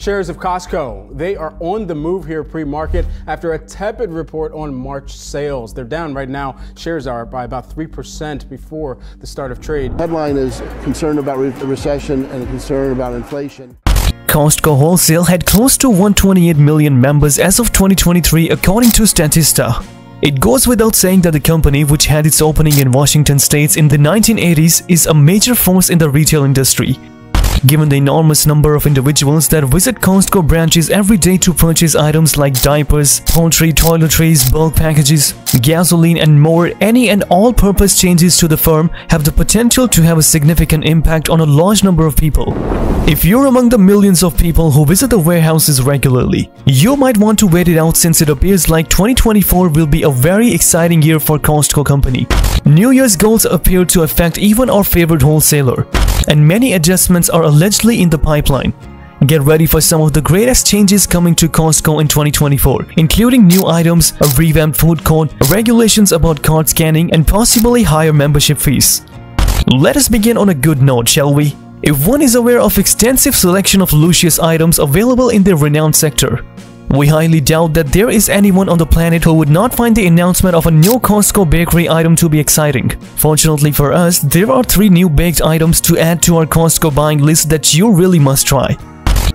Shares of Costco, they are on the move here pre-market after a tepid report on March sales. They're down right now. Shares are by about 3% before the start of trade. Headline is concern about re recession and concern about inflation. Costco Wholesale had close to 128 million members as of 2023 according to Statista. It goes without saying that the company, which had its opening in Washington states in the 1980s, is a major force in the retail industry. Given the enormous number of individuals that visit Costco branches every day to purchase items like diapers, poultry, toiletries, bulk packages, gasoline and more, any and all purpose changes to the firm have the potential to have a significant impact on a large number of people. If you're among the millions of people who visit the warehouses regularly, you might want to wait it out since it appears like 2024 will be a very exciting year for Costco company. New Year's goals appear to affect even our favorite wholesaler and many adjustments are allegedly in the pipeline. Get ready for some of the greatest changes coming to Costco in 2024, including new items, a revamped food court, regulations about card scanning, and possibly higher membership fees. Let us begin on a good note, shall we? If one is aware of extensive selection of Lucius items available in the renowned sector, we highly doubt that there is anyone on the planet who would not find the announcement of a new Costco bakery item to be exciting. Fortunately for us, there are three new baked items to add to our Costco buying list that you really must try.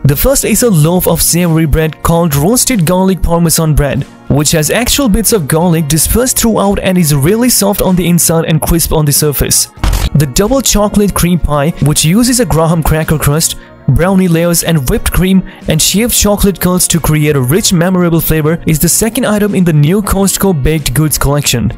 The first is a loaf of savory bread called roasted garlic parmesan bread, which has actual bits of garlic dispersed throughout and is really soft on the inside and crisp on the surface. The double chocolate cream pie, which uses a graham cracker crust, brownie layers and whipped cream and shaved chocolate curls to create a rich memorable flavor is the second item in the new Costco baked goods collection.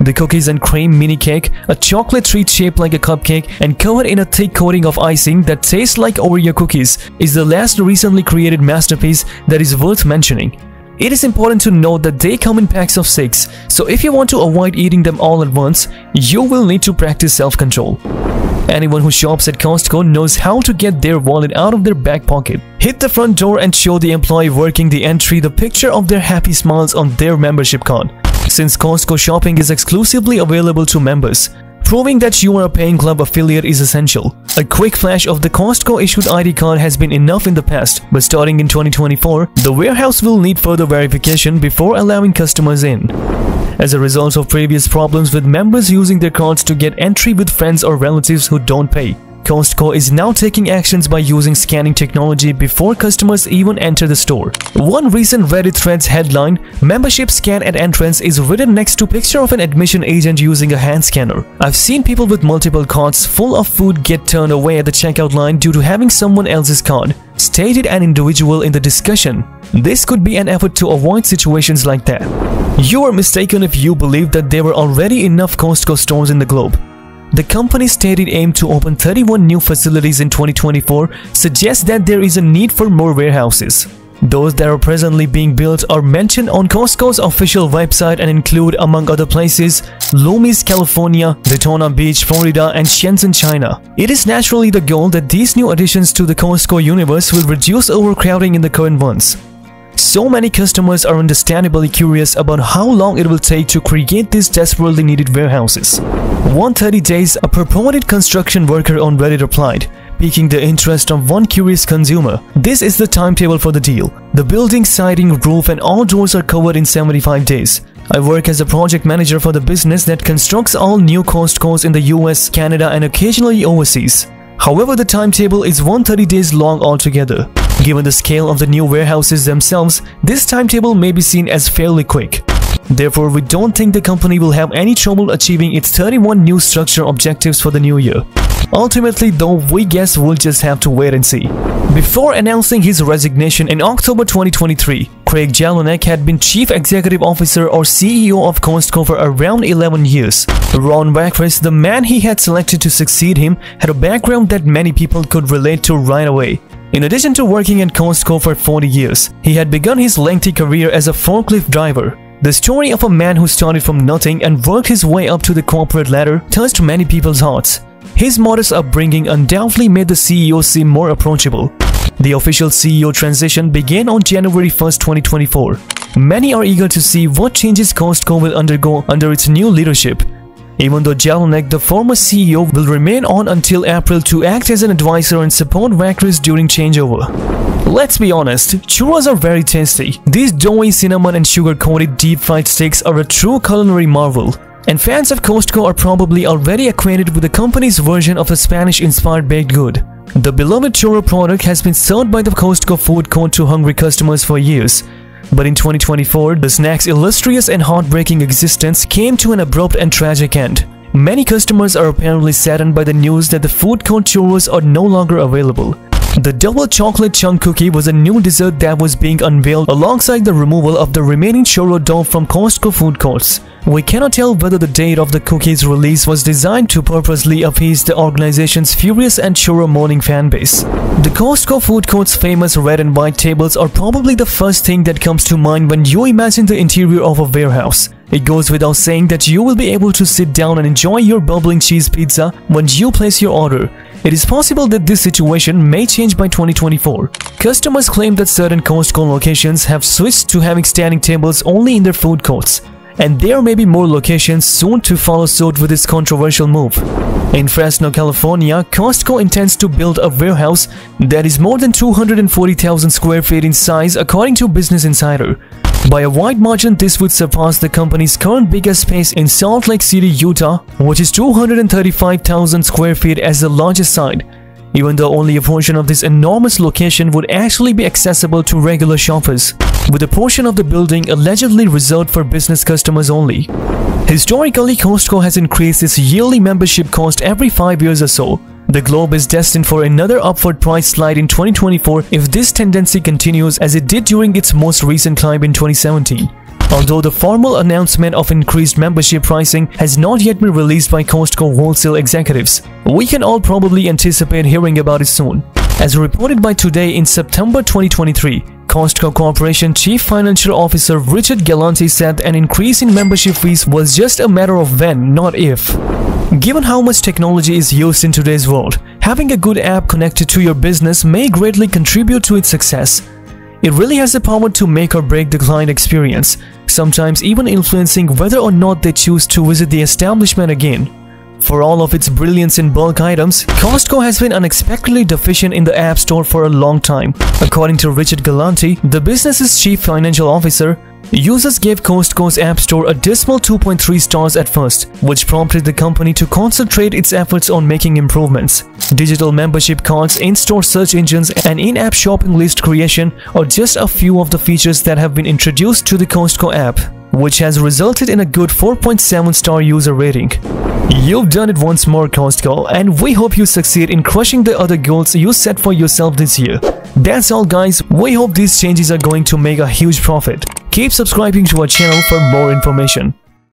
The cookies and cream mini cake, a chocolate treat shaped like a cupcake and covered in a thick coating of icing that tastes like Oreo cookies, is the last recently created masterpiece that is worth mentioning. It is important to note that they come in packs of 6, so if you want to avoid eating them all at once, you will need to practice self-control. Anyone who shops at Costco knows how to get their wallet out of their back pocket. Hit the front door and show the employee working the entry the picture of their happy smiles on their membership card. Since Costco shopping is exclusively available to members, proving that you are a paying club affiliate is essential. A quick flash of the Costco issued ID card has been enough in the past, but starting in 2024, the warehouse will need further verification before allowing customers in. As a result of previous problems with members using their cards to get entry with friends or relatives who don't pay, Costco is now taking actions by using scanning technology before customers even enter the store. One recent Reddit thread's headline, Membership Scan at Entrance is written next to picture of an admission agent using a hand scanner. I've seen people with multiple cards full of food get turned away at the checkout line due to having someone else's card, stated an individual in the discussion. This could be an effort to avoid situations like that. You are mistaken if you believe that there were already enough Costco stores in the globe. The company's stated aim to open 31 new facilities in 2024 suggests that there is a need for more warehouses. Those that are presently being built are mentioned on Costco's official website and include, among other places, Loomis, California, Daytona Beach, Florida, and Shenzhen, China. It is naturally the goal that these new additions to the Costco universe will reduce overcrowding in the current ones. So many customers are understandably curious about how long it will take to create these desperately needed warehouses. 130 days, a purported construction worker on Reddit replied, piquing the interest of one curious consumer. This is the timetable for the deal. The building, siding, roof and all doors are covered in 75 days. I work as a project manager for the business that constructs all new Costco's in the US, Canada and occasionally overseas. However, the timetable is 130 days long altogether. Given the scale of the new warehouses themselves, this timetable may be seen as fairly quick. Therefore, we don't think the company will have any trouble achieving its 31 new structure objectives for the new year. Ultimately, though, we guess we'll just have to wait and see. Before announcing his resignation in October 2023, Craig Jelinek had been Chief Executive Officer or CEO of Costco for around 11 years. Ron Vachris, the man he had selected to succeed him, had a background that many people could relate to right away. In addition to working at Costco for 40 years, he had begun his lengthy career as a forklift driver. The story of a man who started from nothing and worked his way up to the corporate ladder touched many people's hearts. His modest upbringing undoubtedly made the CEO seem more approachable. The official CEO transition began on January 1, 2024. Many are eager to see what changes Costco will undergo under its new leadership. Even though Jelinek, the former CEO, will remain on until April to act as an advisor and support Vachris during changeover. Let's be honest, churros are very tasty. These doughy cinnamon and sugar-coated deep-fried steaks are a true culinary marvel. And fans of Costco are probably already acquainted with the company's version of a Spanish-inspired baked good. The beloved churro product has been served by the Costco food court to hungry customers for years. But in 2024, the snack's illustrious and heartbreaking existence came to an abrupt and tragic end. Many customers are apparently saddened by the news that the food court churros are no longer available. The double chocolate chunk cookie was a new dessert that was being unveiled alongside the removal of the remaining churro dough from Costco food courts. We cannot tell whether the date of the cookie's release was designed to purposely appease the organization's furious and churro mourning fanbase. The Costco food court's famous red and white tables are probably the first thing that comes to mind when you imagine the interior of a warehouse. It goes without saying that you will be able to sit down and enjoy your bubbling cheese pizza when you place your order. It is possible that this situation may change by 2024. Customers claim that certain Costco locations have switched to having standing tables only in their food courts and there may be more locations soon to follow suit with this controversial move. In Fresno, California, Costco intends to build a warehouse that is more than 240,000 square feet in size according to Business Insider. By a wide margin, this would surpass the company's current biggest space in Salt Lake City, Utah, which is 235,000 square feet as the largest site even though only a portion of this enormous location would actually be accessible to regular shoppers, with a portion of the building allegedly reserved for business customers only. Historically, Costco has increased its yearly membership cost every 5 years or so. The Globe is destined for another upward price slide in 2024 if this tendency continues as it did during its most recent climb in 2017. Although the formal announcement of increased membership pricing has not yet been released by Costco wholesale executives, we can all probably anticipate hearing about it soon. As reported by Today in September 2023, Costco Corporation Chief Financial Officer Richard Galanti said an increase in membership fees was just a matter of when, not if. Given how much technology is used in today's world, having a good app connected to your business may greatly contribute to its success. It really has the power to make or break the client experience, sometimes even influencing whether or not they choose to visit the establishment again. For all of its brilliance in bulk items, Costco has been unexpectedly deficient in the App Store for a long time. According to Richard Galanti, the business's chief financial officer, Users gave Costco's App Store a dismal 2.3 stars at first, which prompted the company to concentrate its efforts on making improvements. Digital membership cards, in-store search engines, and in-app shopping list creation are just a few of the features that have been introduced to the Costco app, which has resulted in a good 4.7 star user rating. You've done it once more Costco and we hope you succeed in crushing the other goals you set for yourself this year. That's all guys, we hope these changes are going to make a huge profit. Keep subscribing to our channel for more information.